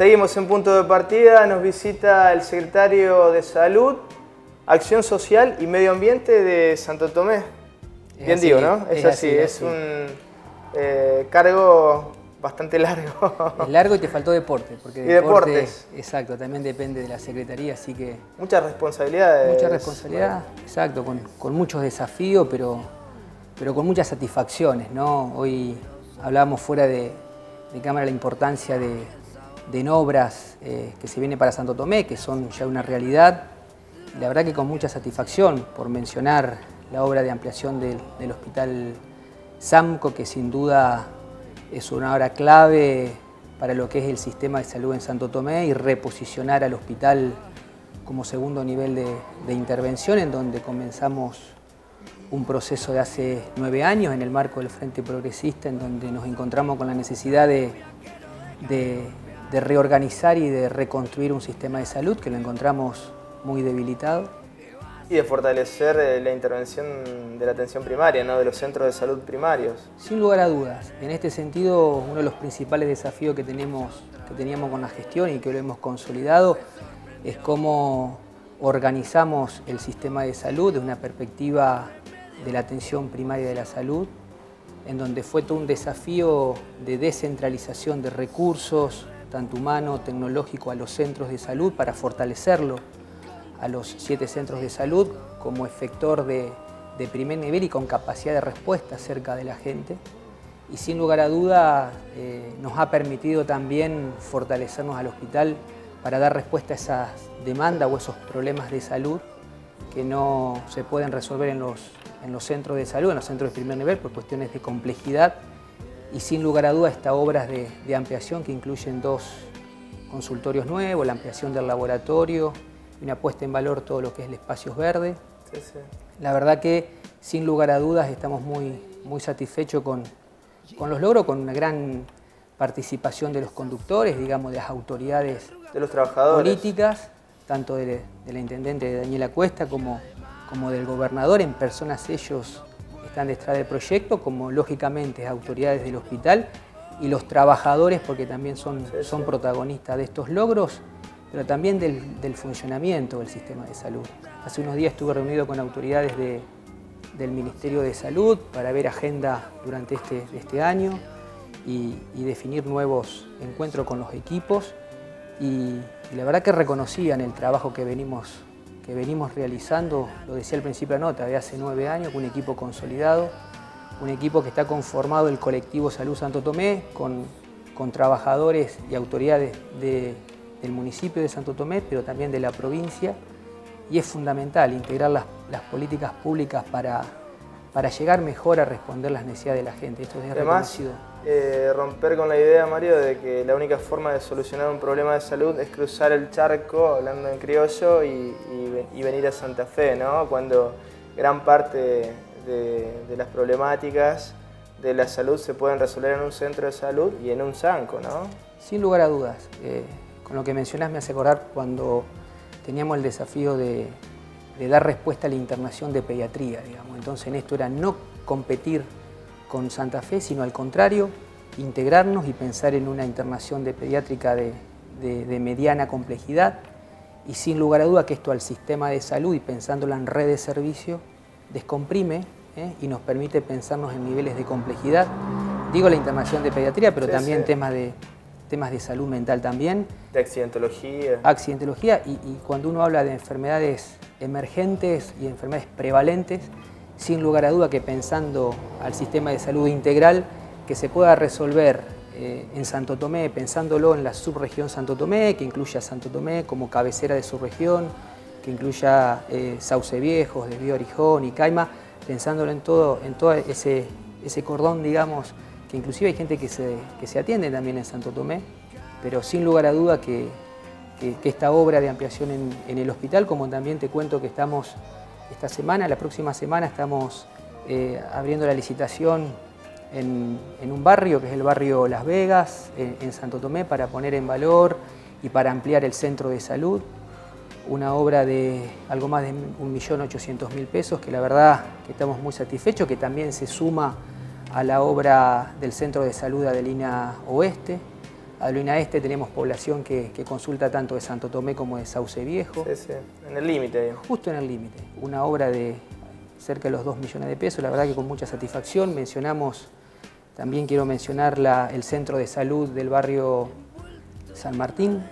Seguimos en punto de partida, nos visita el secretario de Salud, Acción Social y Medio Ambiente de Santo Tomé. Bien digo, ¿no? Es, así, es, un eh, cargo bastante largo. Es largo y te faltó deporte. Porque y deportes. Exacto, también depende de la Secretaría, así que... Muchas responsabilidades. Mucha responsabilidad, exacto, con, muchos desafíos, pero, pero con muchas satisfacciones, ¿no? Hoy hablábamos fuera de, cámara la importancia de, de obras eh, que se viene para Santo Tomé, que son ya una realidad. La verdad que con mucha satisfacción, por mencionar la obra de ampliación del, del Hospital SAMCO, que sin duda es una obra clave para lo que es el sistema de salud en Santo Tomé y reposicionar al hospital como segundo nivel de, intervención, en donde comenzamos un proceso de hace nueve años en el marco del Frente Progresista, en donde nos encontramos con la necesidad de, de reorganizar y de reconstruir un sistema de salud que lo encontramos muy debilitado y de fortalecer eh, la intervención de la atención primaria, ¿no? de los centros de salud primarios. Sin lugar a dudas. En este sentido, uno de los principales desafíos que, tenemos, que teníamos con la gestión y que lo hemos consolidado es cómo organizamos el sistema de salud desde una perspectiva de la atención primaria de la salud, en donde fue todo un desafío de descentralización de recursos, tanto humano, tecnológico, a los centros de salud para fortalecerlo a los siete centros de salud como efector de, primer nivel y con capacidad de respuesta cerca de la gente. Y sin lugar a duda eh, nos ha permitido también fortalecernos al hospital para dar respuesta a esas demandas o esos problemas de salud que no se pueden resolver en los, en los centros de salud, en los centros de primer nivel, por cuestiones de complejidad. Y sin lugar a duda, estas obras de, de ampliación que incluyen dos consultorios nuevos, la ampliación del laboratorio, una puesta en valor todo lo que es el espacio verde. La verdad que sin lugar a dudas estamos muy, muy satisfechos con, con los logros, con una gran participación de los conductores, digamos, de las autoridades de los trabajadores. políticas, tanto de, la intendente Daniela Cuesta como, como del gobernador, en personas ellos están detrás del proyecto, como lógicamente autoridades del hospital y los trabajadores, porque también son, son protagonistas de estos logros pero también del, funcionamiento del sistema de salud. Hace unos días estuve reunido con autoridades del Ministerio de Salud para ver agenda durante este, este año y, definir nuevos encuentros con los equipos y, la verdad que reconocían el trabajo que venimos, que venimos realizando, lo decía al principio de la nota, de hace nueve años, un equipo consolidado, un equipo que está conformado el colectivo Salud Santo Tomé, con, con trabajadores y autoridades de, del municipio de Santo Tomé, pero también de la provincia, y es fundamental integrar las, políticas públicas para, para llegar mejor a responder las necesidades de la gente. Esto es Además, eh, romper con la idea, Mario, de que la única forma de solucionar un problema de salud es cruzar el charco, hablando en criollo, y, venir a Santa Fe, ¿no? Cuando gran parte de, las problemáticas de la salud se pueden resolver en un centro de salud y en un SANCO, ¿no? Sin lugar a dudas. Eh, con lo que mencionás me hace acordar cuando teníamos el desafío de, dar respuesta a la internación de pediatría, digamos. Entonces en esto era no competir con Santa Fe, sino al contrario, integrarnos y pensar en una internación de pediátrica de, mediana complejidad y sin lugar a duda que esto al sistema de salud y pensándola en red de servicio descomprime ¿eh? y nos permite pensarnos en niveles de complejidad. Digo la internación de pediatría, pero también temas de temas de salud mental también. De accidentología. Accidentología, y, cuando uno habla de enfermedades emergentes y enfermedades prevalentes, sin lugar a duda que pensando al sistema de salud integral, que se pueda resolver eh, en Santo Tomé, pensándolo en la subregión Santo Tomé, que incluya Santo Tomé como cabecera de su región, que incluya eh, Sauce Viejos, Desvío Orijón y Caima, pensándolo en todo, en todo ese, ese cordón, digamos, que inclusive hay gente que se, que se atiende también en Santo Tomé, pero sin lugar a duda que, esta obra de ampliación en, el hospital, como también te cuento que estamos esta semana, la próxima semana estamos eh, abriendo la licitación en, un barrio, que es el barrio Las Vegas, en, Santo Tomé, para poner en valor y para ampliar el centro de salud. Una obra de algo más de 1.800.000 pesos, que la verdad que estamos muy satisfechos, que también se suma a la obra del Centro de Salud Adelina Oeste, Adelina Este tenemos población que, consulta tanto de Santo Tomé como de Sauce Viejo. Sí, sí, en el límite. Justo en el límite. Una obra de cerca de los 2 millones de pesos, la verdad que con mucha satisfacción. Mencionamos, también quiero mencionar el centro de salud del barrio San Martín.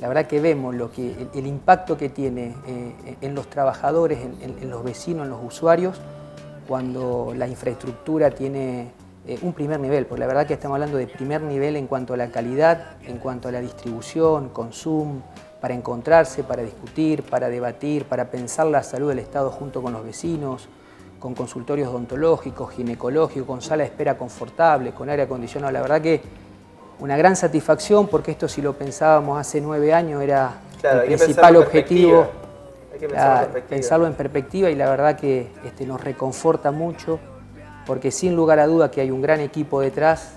La verdad que vemos lo que, el, impacto que tiene eh, en los trabajadores, en los vecinos, en los usuarios, cuando la infraestructura tiene eh, un primer nivel, porque la verdad que estamos hablando de primer nivel en cuanto a la calidad, en cuanto a la distribución, consumo, para encontrarse, para discutir, para debatir, para pensar la salud del Estado junto con los vecinos, con consultorios odontológicos, ginecológicos, con sala de espera confortable, con aire acondicionado. La verdad que una gran satisfacción porque esto si lo pensábamos hace nueve años era el principal objetivo. Hay que pensarlo, en perspectiva y la verdad que este, nos reconforta mucho porque sin lugar a duda que hay un gran equipo detrás,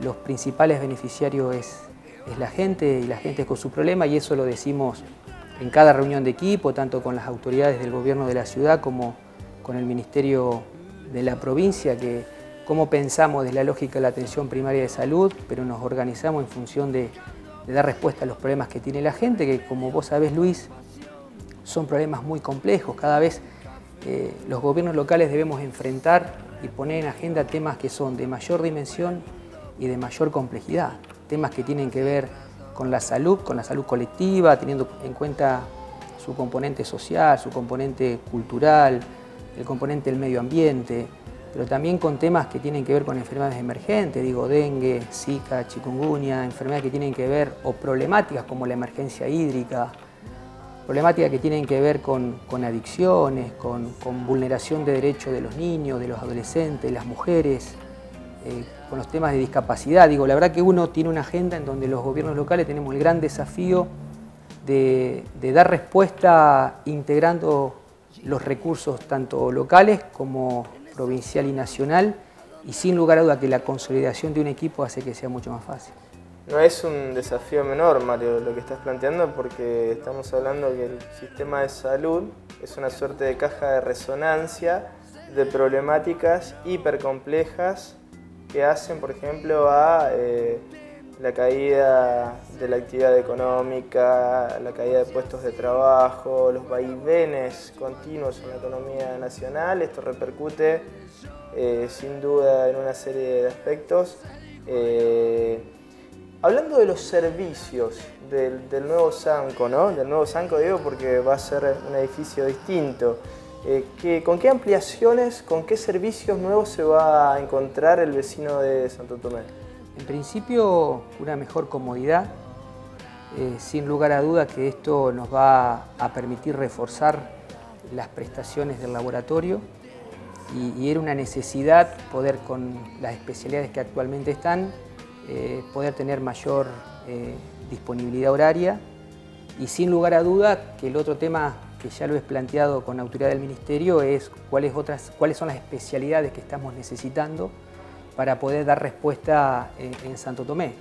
los principales beneficiarios es, la gente y la gente con su problema y eso lo decimos en cada reunión de equipo, tanto con las autoridades del gobierno de la ciudad como con el Ministerio de la provincia, que cómo pensamos desde la lógica de la atención primaria de salud, pero nos organizamos en función de, dar respuesta a los problemas que tiene la gente, que como vos sabés Luis, son problemas muy complejos, cada vez eh, los gobiernos locales debemos enfrentar y poner en agenda temas que son de mayor dimensión y de mayor complejidad, temas que tienen que ver con la salud, con la salud colectiva, teniendo en cuenta su componente social, su componente cultural, el componente del medio ambiente, pero también con temas que tienen que ver con enfermedades emergentes, digo dengue, zika, chikungunya, enfermedades que tienen que ver o problemáticas como la emergencia hídrica, problemáticas que tienen que ver con, adicciones, con, vulneración de derechos de los niños, de los adolescentes, las mujeres, eh, con los temas de discapacidad. Digo, la verdad que uno tiene una agenda en donde los gobiernos locales tenemos el gran desafío de, dar respuesta integrando los recursos tanto locales como provincial y nacional y sin lugar a duda que la consolidación de un equipo hace que sea mucho más fácil. No es un desafío menor, Mario, lo que estás planteando, porque estamos hablando que el sistema de salud es una suerte de caja de resonancia de problemáticas hipercomplejas que hacen, por ejemplo, a eh, la caída de la actividad económica, la caída de puestos de trabajo, los vaivenes continuos en la economía nacional. Esto repercute eh, sin duda en una serie de aspectos. Eh, Hablando de los servicios del, nuevo Sanco, ¿no? Del nuevo Sanco digo porque va a ser un edificio distinto. Eh, ¿Con qué ampliaciones, con qué servicios nuevos se va a encontrar el vecino de Santo Tomé? En principio, una mejor comodidad. Eh, sin lugar a duda que esto nos va a permitir reforzar las prestaciones del laboratorio y, y era una necesidad poder con las especialidades que actualmente están eh, poder tener mayor eh, disponibilidad horaria y sin lugar a duda que el otro tema que ya lo he planteado con autoridad del Ministerio es cuáles, otras, cuáles son las especialidades que estamos necesitando para poder dar respuesta en, Santo Tomé.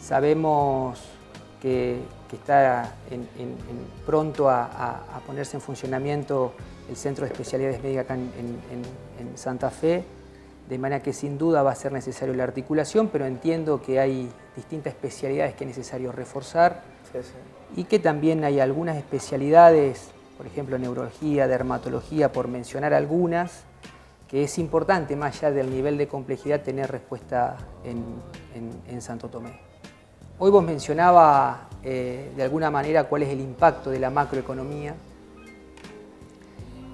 Sabemos que, está pronto a, ponerse en funcionamiento el Centro de Especialidades Médicas acá en Santa Fe, de manera que sin duda va a ser necesario la articulación, pero entiendo que hay distintas especialidades que es necesario reforzar y que también hay algunas especialidades, por ejemplo neurología, dermatología, por mencionar algunas, que es importante, más allá del nivel de complejidad, tener respuesta en, Santo Tomé. Hoy vos mencionaba eh, de alguna manera cuál es el impacto de la macroeconomía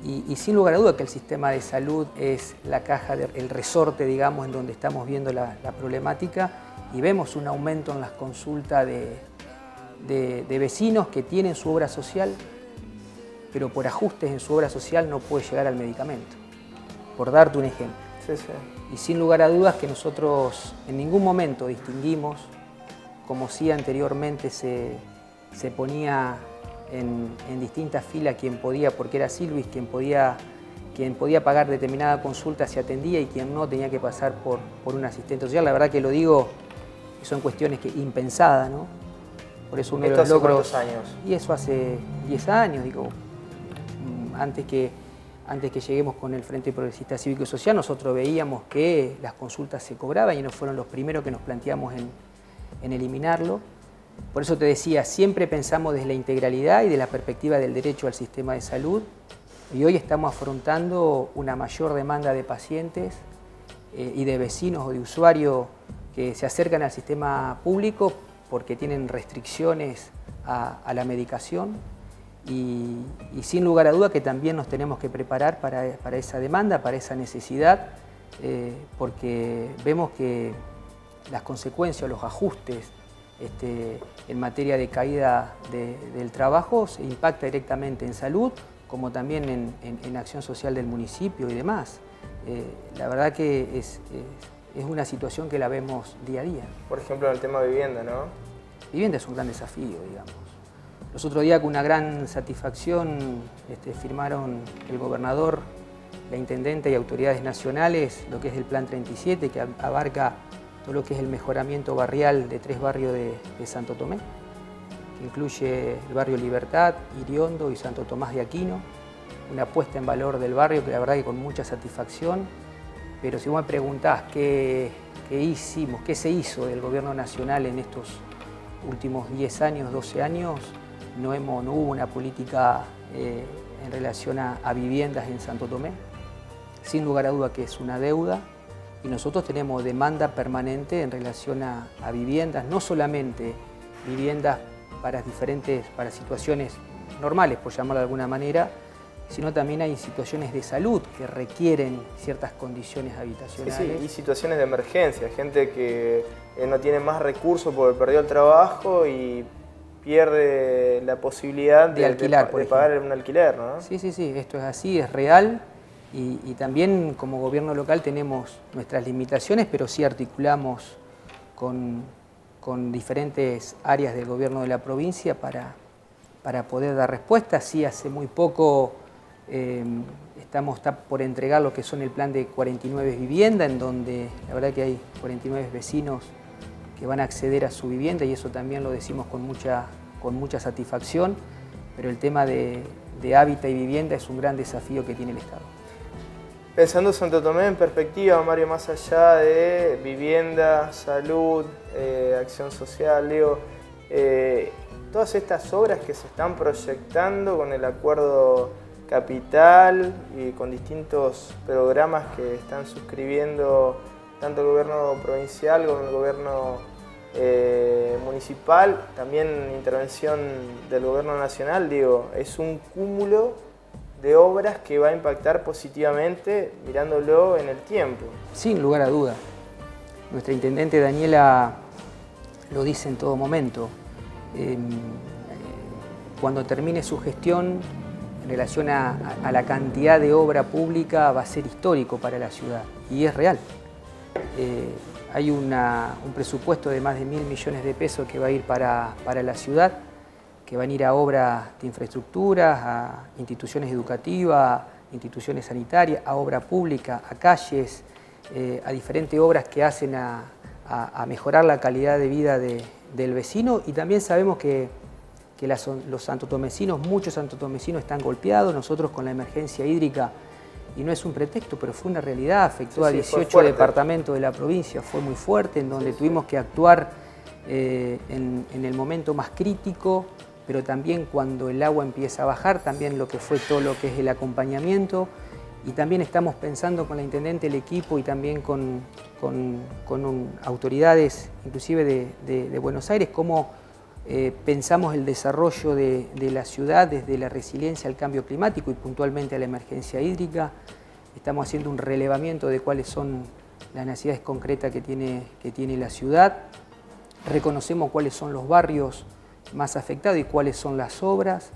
y, sin lugar a duda que el sistema de salud es la caja, el resorte, digamos, en donde estamos viendo la, problemática y vemos un aumento en las consultas de, vecinos que tienen su obra social, pero por ajustes en su obra social no puede llegar al medicamento, por darte un ejemplo. Y sin lugar a dudas que nosotros en ningún momento distinguimos, como si anteriormente se, se ponía en, distintas filas quien podía, porque era Silvis, quien podía, quien podía pagar determinada consulta se atendía y quien no tenía que pasar por, por un asistente social. La verdad que lo digo, son cuestiones que impensadas, ¿no? Por eso uno de los logros... años? Y eso hace 10 años, digo, mm, antes que, antes que lleguemos con el Frente Progresista Cívico y Social, nosotros veíamos que las consultas se cobraban y no fueron los primeros que nos planteamos en, en eliminarlo. Por eso te decía, siempre pensamos desde la integralidad y de la perspectiva del derecho al sistema de salud y hoy estamos afrontando una mayor demanda de pacientes eh, y de vecinos o de usuarios que se acercan al sistema público porque tienen restricciones a, la medicación y, sin lugar a duda que también nos tenemos que preparar para, esa demanda, para esa necesidad, eh, porque vemos que las consecuencias, los ajustes este, en materia de caída del trabajo se impacta directamente en salud, como también en, acción social del municipio y demás. Eh, la verdad que es, es, una situación que la vemos día a día. Por ejemplo, en el tema de vivienda, ¿no? Vivienda es un gran desafío, digamos. Los otros días con una gran satisfacción este, firmaron el gobernador, la intendente y autoridades nacionales lo que es el Plan 37, que abarca todo lo que es el mejoramiento barrial de tres barrios de, Santo Tomé, que incluye el barrio Libertad, Iriondo y Santo Tomás de Aquino, una puesta en valor del barrio que la verdad que con mucha satisfacción, pero si vos me preguntás qué, hicimos, qué se hizo del gobierno nacional en estos últimos 10 años, 12 años, no, hemos, no hubo una política eh, en relación a viviendas en Santo Tomé, sin lugar a duda que es una deuda, y nosotros tenemos demanda permanente en relación a, viviendas, no solamente viviendas para diferentes, para situaciones normales, por llamarlo de alguna manera, sino también hay situaciones de salud que requieren ciertas condiciones habitacionales. Sí, y situaciones de emergencia, gente que eh, no tiene más recursos porque perdió el trabajo y pierde la posibilidad de, alquilar, de, pagar un alquiler, ¿no? Sí, sí, sí, esto es así, es real y, también como gobierno local tenemos nuestras limitaciones, pero sí articulamos con, diferentes áreas del gobierno de la provincia para, para poder dar respuesta. Sí, hace muy poco eh, estamos por entregar lo que son el plan de 49 viviendas, en donde la verdad que hay 49 vecinos que van a acceder a su vivienda y eso también lo decimos con mucha, con mucha satisfacción, pero el tema de hábitat y vivienda es un gran desafío que tiene el Estado. Pensando Santo Tomé en perspectiva, Mario, más allá de vivienda, salud, eh, acción social, digo, eh, todas estas obras que se están proyectando con el acuerdo capital y con distintos programas que están suscribiendo tanto el gobierno provincial como el gobierno eh, municipal, también intervención del gobierno nacional, digo, es un cúmulo de obras que va a impactar positivamente mirándolo en el tiempo. Sin lugar a duda. Nuestra intendente Daniela lo dice en todo momento. Em, eh, cuando termine su gestión en relación a, la cantidad de obra pública va a ser histórico para la ciudad y es real. Eh, hay un presupuesto de más de mil millones de pesos que va a ir para, para la ciudad que van a ir a obras de infraestructuras, a instituciones educativas, instituciones sanitarias, a obra pública, a calles, eh, a diferentes obras que hacen a, mejorar la calidad de vida del vecino. Y también sabemos que, los santotomecinos, muchos santotomecinos están golpeados, nosotros con la emergencia hídrica, y no es un pretexto, pero fue una realidad, afectó a 18 departamentos de la provincia, fue muy fuerte, en donde tuvimos que actuar eh, en el momento más crítico, pero también cuando el agua empieza a bajar, también lo que fue todo lo que es el acompañamiento. Y también estamos pensando con la Intendente, el equipo y también con, autoridades, inclusive de, Buenos Aires, cómo eh, pensamos el desarrollo de, la ciudad desde la resiliencia al cambio climático y puntualmente a la emergencia hídrica. Estamos haciendo un relevamiento de cuáles son las necesidades concretas que tiene, que tiene la ciudad. Reconocemos cuáles son los barrios más afectado y cuáles son las obras.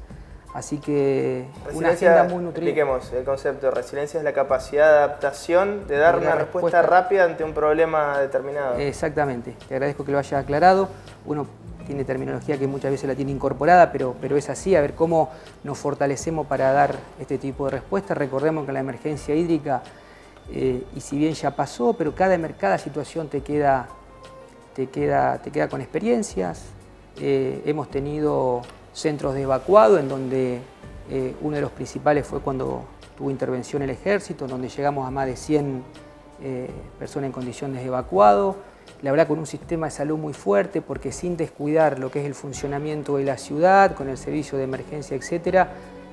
Así que una agenda muy nutrida. Expliquemos el concepto. Resiliencia es la capacidad de adaptación, de dar una respuesta, rápida ante un problema determinado. Exactamente. Te agradezco que lo hayas aclarado. Uno tiene terminología que muchas veces la tiene incorporada, pero, pero es así, a ver cómo nos fortalecemos para dar este tipo de respuestas. Recordemos que la emergencia hídrica, eh, y si bien ya pasó, pero cada, cada situación te queda, te, queda, te queda con experiencias, eh, hemos tenido centros de evacuado en donde eh, uno de los principales fue cuando tuvo intervención el ejército, donde llegamos a más de 100 eh, personas en condiciones de evacuado. la verdad con un sistema de salud muy fuerte, porque sin descuidar lo que es el funcionamiento de la ciudad, con el servicio de emergencia, etcétera,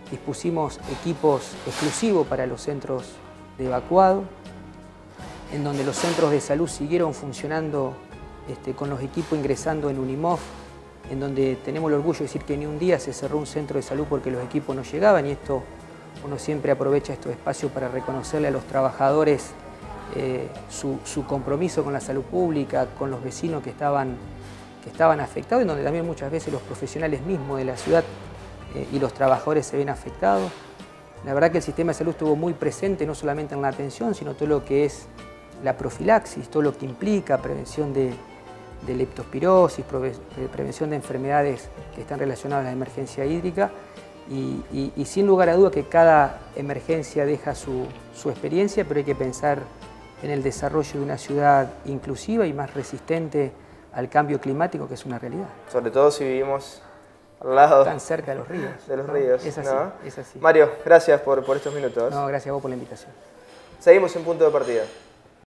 dispusimos equipos exclusivos para los centros de evacuado, en donde los centros de salud siguieron funcionando este, con los equipos ingresando en Unimov, en donde tenemos el orgullo de decir que ni un día se cerró un centro de salud porque los equipos no llegaban y esto uno siempre aprovecha estos espacios para reconocerle a los trabajadores eh, su, compromiso con la salud pública, con los vecinos que estaban, que estaban afectados, en donde también muchas veces los profesionales mismos de la ciudad eh, y los trabajadores se ven afectados. La verdad que el sistema de salud estuvo muy presente, no solamente en la atención, sino todo lo que es la profilaxis, todo lo que implica prevención de, leptospirosis, prevención de enfermedades que están relacionadas a la emergencia hídrica y, sin lugar a duda que cada emergencia deja su, su, experiencia, pero hay que pensar en el desarrollo de una ciudad inclusiva y más resistente al cambio climático, que es una realidad. Sobre todo si vivimos al lado. Tan cerca de los ríos. De los ríos. Es así, es así. Mario, gracias por, por estos minutos. No, gracias a vos por la invitación. Seguimos en punto de partida.